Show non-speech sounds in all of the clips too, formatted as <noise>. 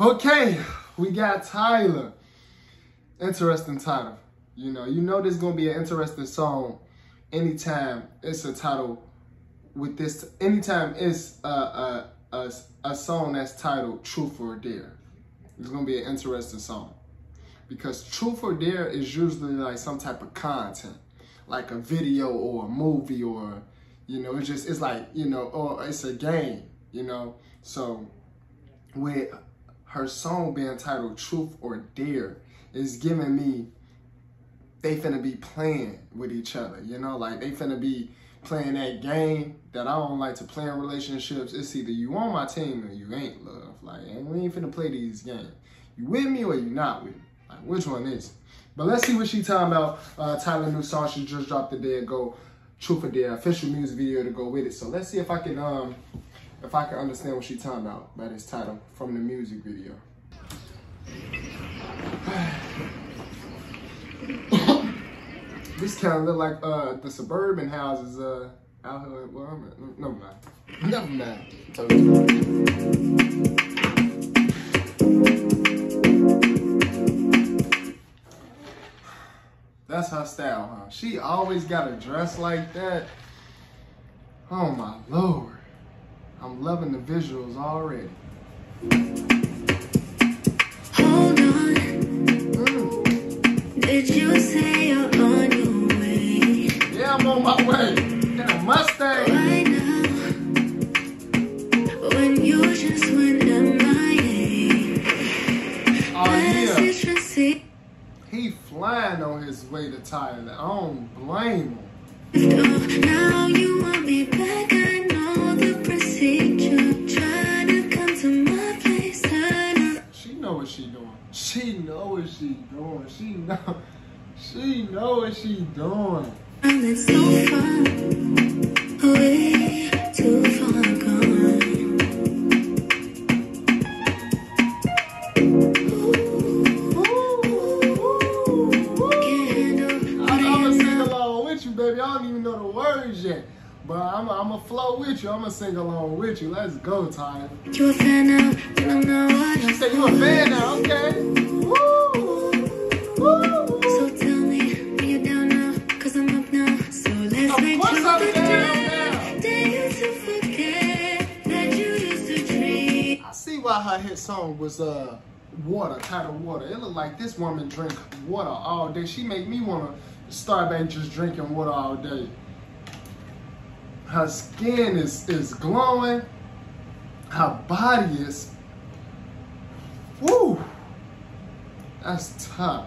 Okay, we got Tyla. Interesting title. You know, you know this is gonna be an interesting song anytime it's a title with this anytime it's a a, a, a song that's titled Truth or Dare. It's gonna be an interesting song. Because Truth or Dare is usually like some type of content. Like a video or a movie or you know, it's just it's like, you know, or it's a game, you know. So with her song being titled Truth or Dare is giving me they finna be playing with each other, you know, like they finna be playing that game that I don't like to play in relationships. It's either you on my team or you ain't love. Like, and we ain't finna play these games. You with me or you not with me? Like, which one is? But let's see what she talking about. Uh, Tyla new song she just dropped the day ago. Truth or Dare official music video to go with it. So let's see if I can um if I can understand what she's talking about by this title from the music video. <sighs> this kind of look like uh, the suburban houses uh, out here. Well, I'm, at, never mind. Never mind. That's her style, huh? She always got a dress like that. Oh my lord. I'm loving the visuals already. Hold on. Did you say you're on your way? Yeah, I'm on my way. In a Mustang. Right now, when you just went MIA. Oh yeah. He flying on his way to Thailand. I don't blame him. Oh, now you want me back. She know what she doing. She know. She know what she doing. And it's so far flow with you. I'm gonna sing along with you. Let's go, Ty. You a fan now, I'm not what I'm said you a fan now, okay? Woo! Woo! So tell me, are you down now? Cause I'm up now. So let's Of make course I'm down dare. now. Dare you to forget that you used to dream. I see why her hit song was uh water, titled water. It looked like this woman drink water all day. She make me wanna start back just drinking water all day. Her skin is is glowing. Her body is woo. That's tough.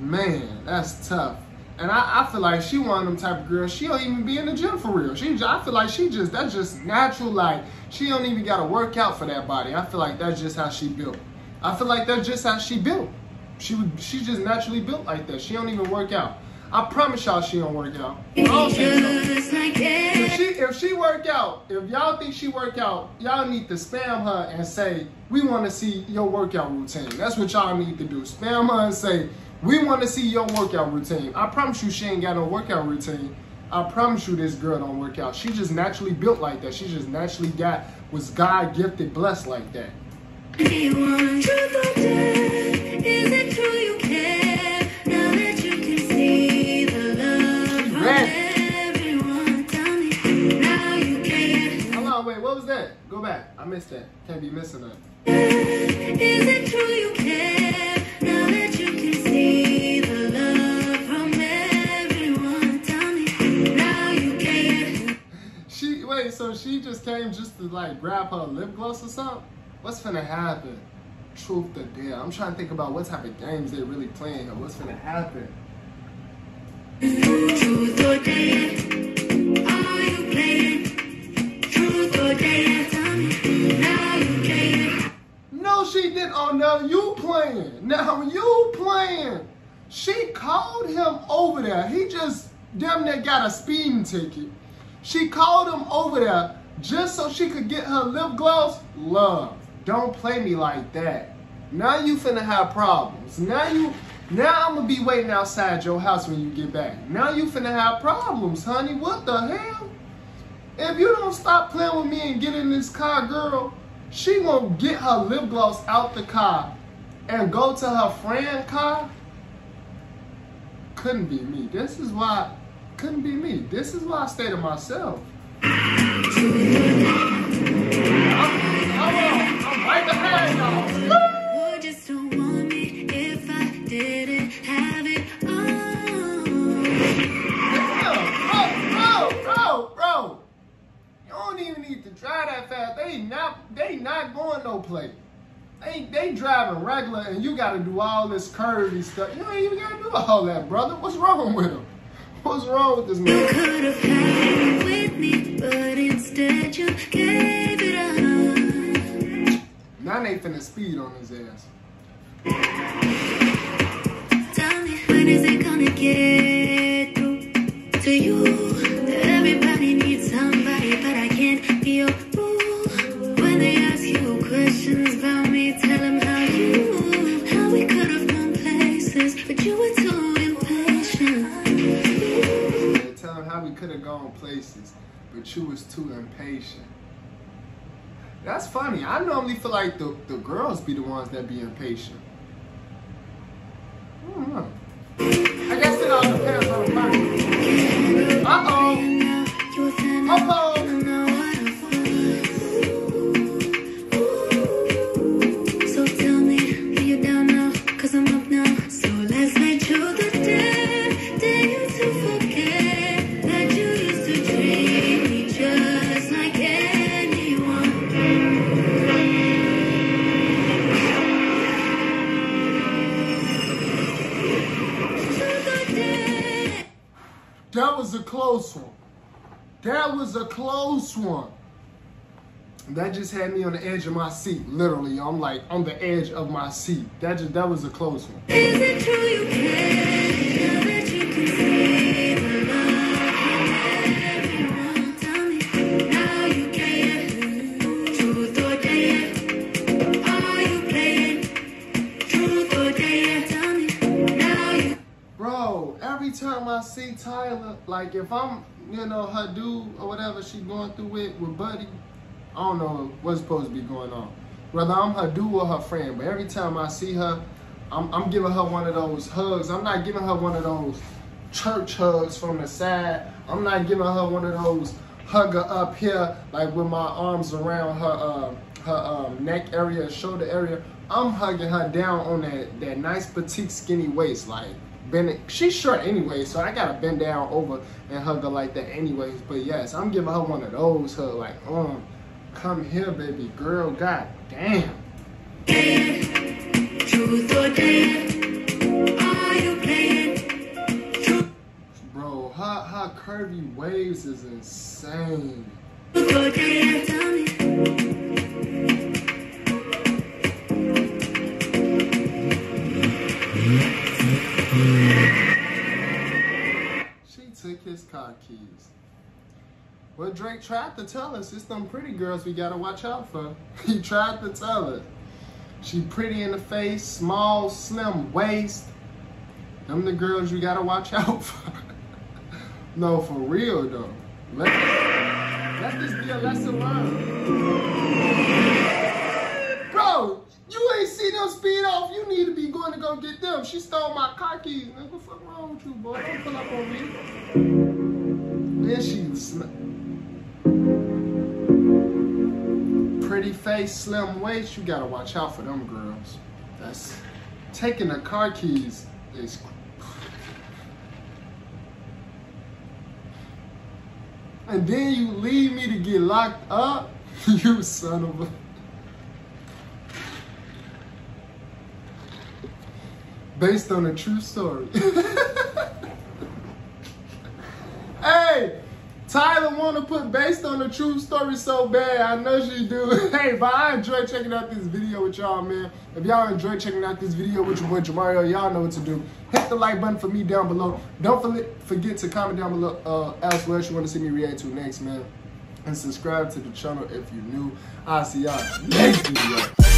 Man, that's tough. And I, I feel like she one of them type of girls. She don't even be in the gym for real. She, I feel like she just that's just natural. Like she don't even got to work out for that body. I feel like that's just how she built. I feel like that's just how she built. She would, she just naturally built like that. She don't even work out. I promise y'all she don't work out. If she work out, if y'all think she work out, y'all need to spam her and say, we want to see your workout routine. That's what y'all need to do. Spam her and say, we want to see your workout routine. I promise you she ain't got no workout routine. I promise you this girl don't work out. She just naturally built like that. She just naturally got was God gifted blessed like that. Back. I missed that. Can't be missing that. Is it true you care? Now that you can see the love from everyone, tell me now you can. She wait, so she just came just to like grab her lip gloss or something? What's finna happen? Truth or dare? I'm trying to think about what type of games they're really playing here. What's finna happen? Truth or dare? You playing. Now you playing. She called him over there. He just damn near got a speeding ticket. She called him over there just so she could get her lip gloss. Love, don't play me like that. Now you finna have problems. Now you, now I'm gonna be waiting outside your house when you get back. Now you finna have problems, honey. What the hell? If you don't stop playing with me and get in this car, girl, She gonna get her lip gloss out the car and go to her friend car. Couldn't be me. This is why. Couldn't be me. This is why I stay to myself. I'm, I'm, I'm right behind y'all. Driving regular and you gotta do all this curvy stuff. You ain't even gotta do all that, brother. What's wrong with him? What's wrong with this You man? could have had it with me, but instead you gave it up. Now they finna speed on his ass. Tell me when is it gonna get through to you? Impatient. That's funny. I normally feel like the, the girls be the ones that be impatient. That was a close one. That was a close one. That just had me on the edge of my seat. Literally, I'm like on the edge of my seat. That just that was a close one. Like if I'm, you know, her dude or whatever she going through with with Buddy, I don't know what's supposed to be going on. Whether I'm her dude or her friend, but every time I see her, I'm, I'm giving her one of those hugs. I'm not giving her one of those church hugs from the side. I'm not giving her one of those hug her up here, like with my arms around her uh, her um, neck area, shoulder area. I'm hugging her down on that that nice petite skinny waist, like bending. She's short anyway, so I gotta bend down over and hug her like that anyways. But yes, I'm giving her one of those hugs, like um, come here, baby girl. God damn. Bro, her, her curvy waves is insane. His car keys. Well, Drake tried to tell us it's them pretty girls we gotta watch out for. <laughs> He tried to tell us. She pretty in the face, small, slim waist. Them the girls you gotta watch out <laughs> for. no, for real though. Let, let this be a lesson learned. Bro, you ain't see them speed off. You need to be get them. She stole my car keys. What the fuck wrong with you, boy? Don't pull up on me. Then she pretty face, slim waist. You gotta watch out for them girls. That's taking the car keys is. And then you leave me to get locked up. <laughs> you son of a. Based on a true story. <laughs> hey, Tyla want to put based on a true story so bad. I know she do. <laughs> hey, but I enjoy checking out this video with y'all, man. If y'all enjoy checking out this video with your boy Jamario, y'all know what to do. Hit the like button for me down below. Don't forget- to comment down below uh, else what else you want to see me react to next, man. And subscribe to the channel if you're new. I'll see y'all next video.